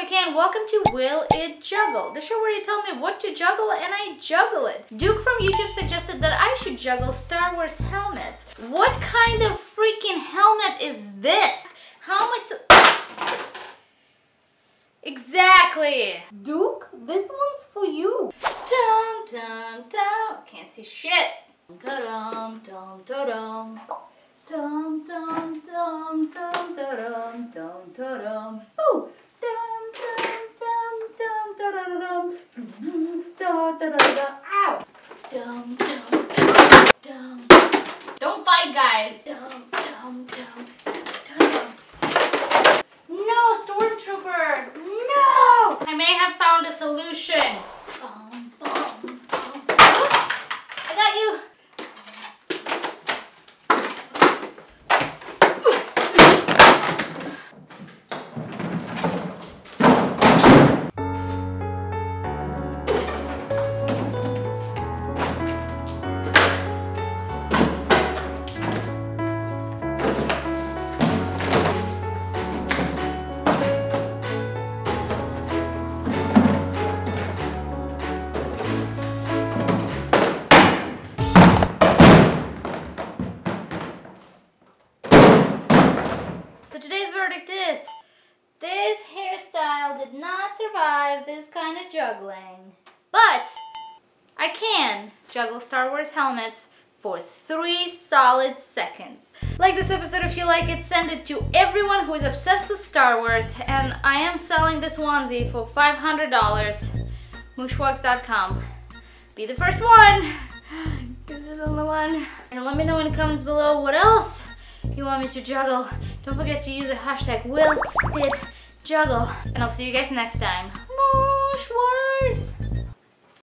I can. Welcome to Will It Juggle, the show where you tell me what to juggle and I juggle it. Duke from YouTube suggested that I should juggle Star Wars helmets. What kind of freaking helmet is this? How am I so... Exactly. Duke, this one's for you. Dum dum dum. Can't see shit. Dum dum dum. Dum dum dum dum dum dum dum dum. Ooh. Dum dum dum dum dum dum dum. Da da da da. Ow. Dum dum dum dum. Don't fight, guys. Dum dum dum dum. No, stormtrooper. No. I may have found a solution. Today's verdict is this hairstyle did not survive this kind of juggling. But I can juggle Star Wars helmets for three solid seconds. Like this episode if you like it, send it to everyone who is obsessed with Star Wars and I am selling this onesie for $500. MooshWalks.com. Be the first one! This is the one. And let me know in the comments below what else you want me to juggle. Don't forget to use the hashtag will juggle. And I'll see you guys next time. Moosh